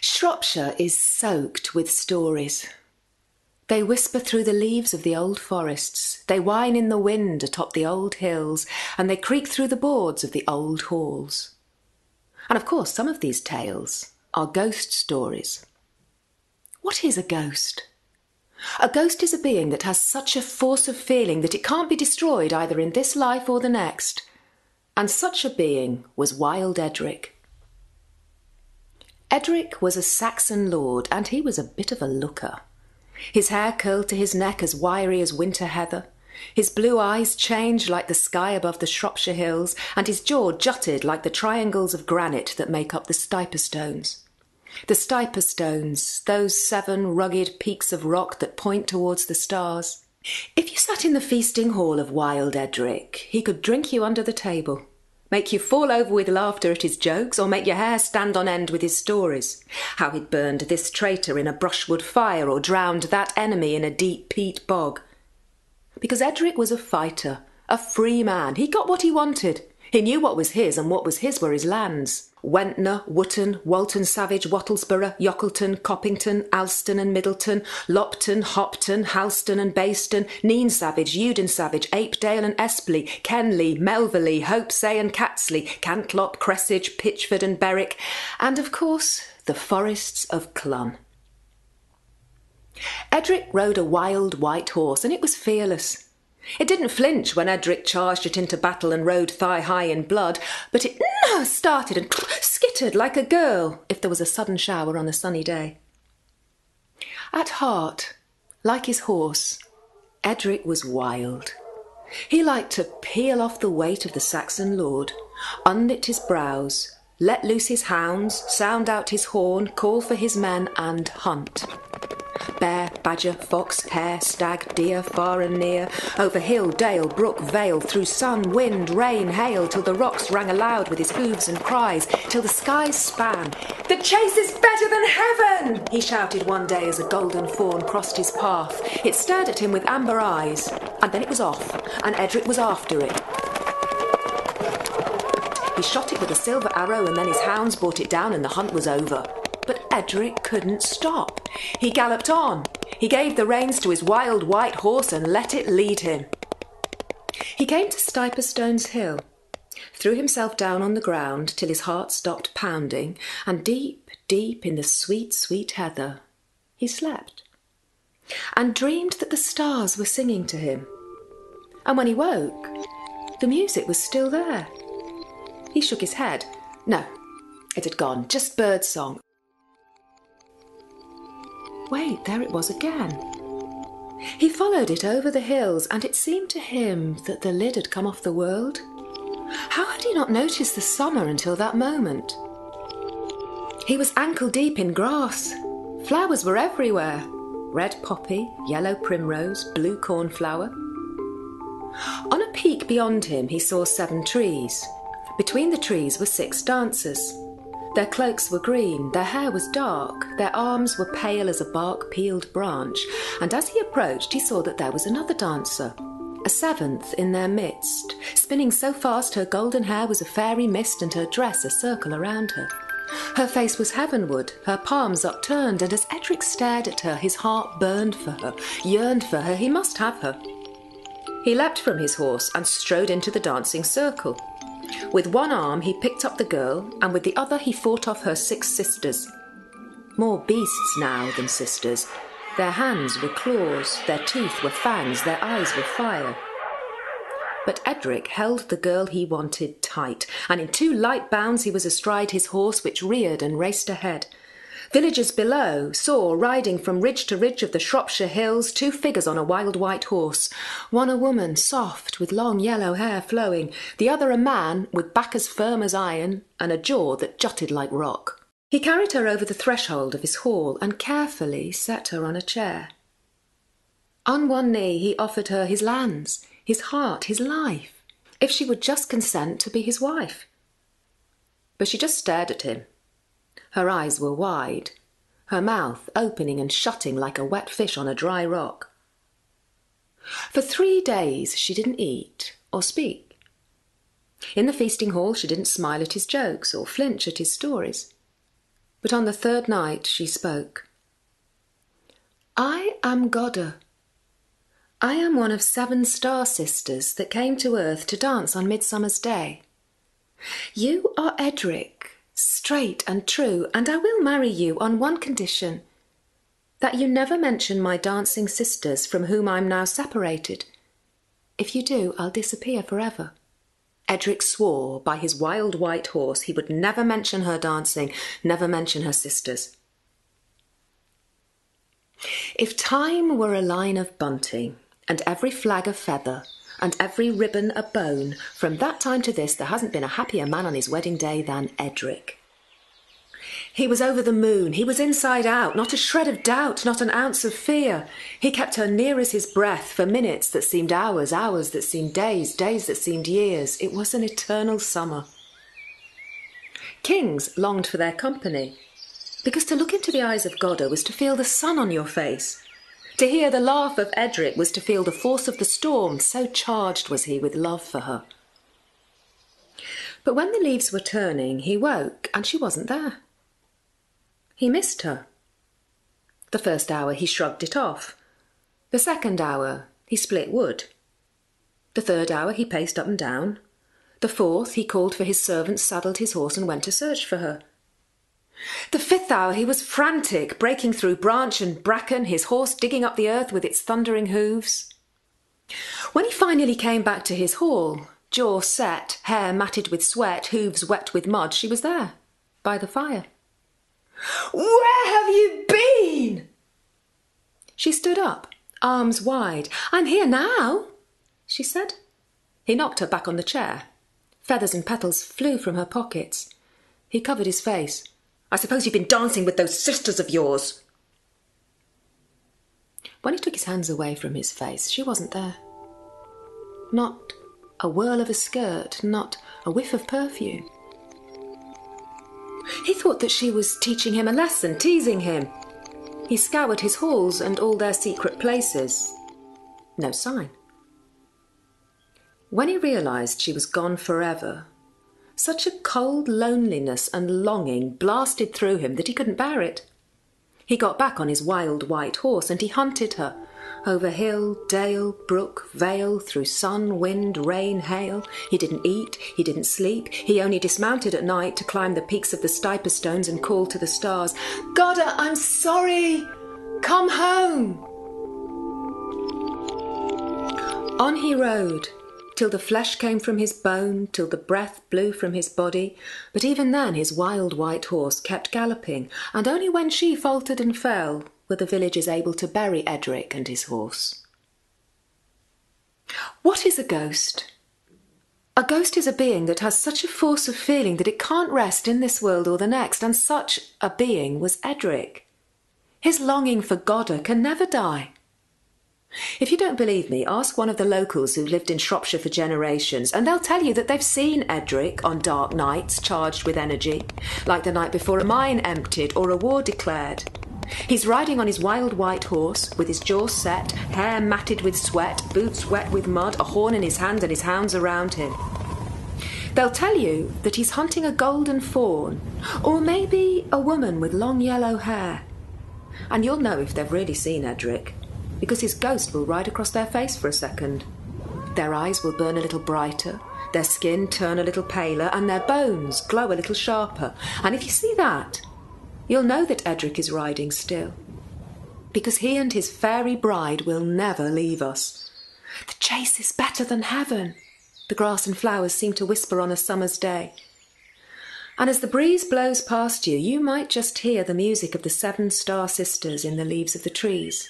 Shropshire is soaked with stories. They whisper through the leaves of the old forests, they whine in the wind atop the old hills, and they creak through the boards of the old halls. And of course, some of these tales are ghost stories. What is a ghost? A ghost is a being that has such a force of feeling that it can't be destroyed either in this life or the next. And such a being was Wild Edric. Edric was a Saxon lord, and he was a bit of a looker. His hair curled to his neck as wiry as winter heather. His blue eyes changed like the sky above the Shropshire hills, and his jaw jutted like the triangles of granite that make up the Stiperstones. The Stiperstones, those seven rugged peaks of rock that point towards the stars. If you sat in the feasting hall of wild Edric, he could drink you under the table make you fall over with laughter at his jokes, or make your hair stand on end with his stories. How he'd burned this traitor in a brushwood fire, or drowned that enemy in a deep peat bog. Because Edric was a fighter, a free man. He got what he wanted. He knew what was his, and what was his were his lands. Wentnor, Wootton, Walton Savage, Wattlesborough, Yockleton, Coppington, Alston and Middleton, Lopton, Hopton, Halston and Bayston, Neen Savage, Uden Savage, Apedale and Espley, Kenley, Melverley, Hopesay and Catsley, Cantlop, Cressage, Pitchford and Berwick, and of course the forests of Clun. Edric rode a wild white horse, and it was fearless. It didn't flinch when Edric charged it into battle and rode thigh high in blood, but it started and skittered like a girl if there was a sudden shower on a sunny day. At heart, like his horse, Edric was wild. He liked to peel off the weight of the Saxon lord, unknit his brows, let loose his hounds, sound out his horn, call for his men, and hunt. Bear, badger, fox, hare, stag, deer, far and near, over hill, dale, brook, vale, through sun, wind, rain, hail, till the rocks rang aloud with his hoofs and cries, till the skies span. The chase is better than heaven! he shouted one day as a golden fawn crossed his path. It stared at him with amber eyes, and then it was off, and Edric was after it. He shot it with a silver arrow, and then his hounds brought it down, and the hunt was over. Edric couldn't stop. He galloped on. He gave the reins to his wild white horse and let it lead him. He came to Stiperstone's hill, threw himself down on the ground till his heart stopped pounding, and deep, deep in the sweet, sweet heather, he slept, and dreamed that the stars were singing to him. And when he woke, the music was still there. He shook his head. No, it had gone, just bird song. Wait, there it was again. He followed it over the hills, and it seemed to him that the lid had come off the world. How had he not noticed the summer until that moment? He was ankle deep in grass. Flowers were everywhere red poppy, yellow primrose, blue cornflower. On a peak beyond him, he saw seven trees. Between the trees were six dancers. Their cloaks were green, their hair was dark, their arms were pale as a bark peeled branch, and as he approached, he saw that there was another dancer, a seventh in their midst, spinning so fast her golden hair was a fairy mist and her dress a circle around her. Her face was heavenward, her palms upturned, and as Edric stared at her, his heart burned for her, yearned for her, he must have her. He leapt from his horse and strode into the dancing circle. With one arm he picked up the girl, and with the other he fought off her six sisters. More beasts now than sisters. Their hands were claws, their teeth were fangs, their eyes were fire. But Edric held the girl he wanted tight, and in two light bounds he was astride his horse, which reared and raced ahead. Villagers below saw, riding from ridge to ridge of the Shropshire hills, two figures on a wild white horse. One a woman, soft, with long yellow hair flowing, the other a man, with back as firm as iron, and a jaw that jutted like rock. He carried her over the threshold of his hall and carefully set her on a chair. On one knee he offered her his lands, his heart, his life, if she would just consent to be his wife. But she just stared at him her eyes were wide, her mouth opening and shutting like a wet fish on a dry rock. For three days she didn't eat or speak. In the feasting hall she didn't smile at his jokes or flinch at his stories. but on the third night she spoke. I am Goda. I am one of seven star sisters that came to earth to dance on Midsummer's Day. You are Edric, straight and true, and I will marry you on one condition that you never mention my dancing sisters from whom I'm now separated. If you do, I'll disappear forever. Edric swore by his wild white horse he would never mention her dancing, never mention her sisters. If time were a line of bunting, and every flag a feather, and every ribbon a bone, from that time to this there hasn't been a happier man on his wedding day than Edric. He was over the moon. He was inside out. Not a shred of doubt, not an ounce of fear. He kept her near as his breath for minutes that seemed hours, hours that seemed days, days that seemed years. It was an eternal summer. Kings longed for their company, because to look into the eyes of Goda was to feel the sun on your face. To hear the laugh of Edric was to feel the force of the storm, so charged was he with love for her. But when the leaves were turning, he woke, and she wasn't there. He missed her. The first hour he shrugged it off. The second hour he split wood. The third hour he paced up and down. The fourth he called for his servants, saddled his horse, and went to search for her. The fifth hour he was frantic, breaking through branch and bracken, his horse digging up the earth with its thundering hoofs. When he finally came back to his hall, jaw set, hair matted with sweat, hooves wet with mud, she was there, by the fire. Where have you been? She stood up, arms wide. I'm here now, she said. He knocked her back on the chair. Feathers and petals flew from her pockets. He covered his face. I suppose you've been dancing with those sisters of yours. When he took his hands away from his face, she wasn't there. Not a whirl of a skirt, not a whiff of perfume. He thought that she was teaching him a lesson, teasing him. He scoured his halls and all their secret places. No sign. When he realized she was gone forever, such a cold loneliness and longing blasted through him that he couldn't bear it. He got back on his wild white horse and he hunted her, over hill, dale, brook, vale, through sun, wind, rain, hail. He didn't eat, he didn't sleep. He only dismounted at night to climb the peaks of the Stiperstones and call to the stars, Goda, I'm sorry! Come home! On he rode, till the flesh came from his bone, till the breath blew from his body. But even then his wild white horse kept galloping, and only when she faltered and fell were the villagers able to bury Edric and his horse. What is a ghost? A ghost is a being that has such a force of feeling that it can't rest in this world or the next, and such a being was Edric. His longing for Goda can never die. If you don't believe me, ask one of the locals who've lived in Shropshire for generations, and they'll tell you that they've seen Edric on dark nights charged with energy, like the night before a mine emptied or a war declared. He's riding on his wild white horse, with his jaw set, hair matted with sweat, boots wet with mud, a horn in his hand, and his hounds around him. They'll tell you that he's hunting a golden fawn, or maybe a woman with long yellow hair. And you'll know if they've really seen Edric, because his ghost will ride across their face for a second. Their eyes will burn a little brighter, their skin turn a little paler, and their bones glow a little sharper. And if you see that, you'll know that Edric is riding still. Because he and his fairy bride will never leave us. The chase is better than heaven, the grass and flowers seem to whisper on a summer's day. And as the breeze blows past you, you might just hear the music of the seven star sisters in the leaves of the trees.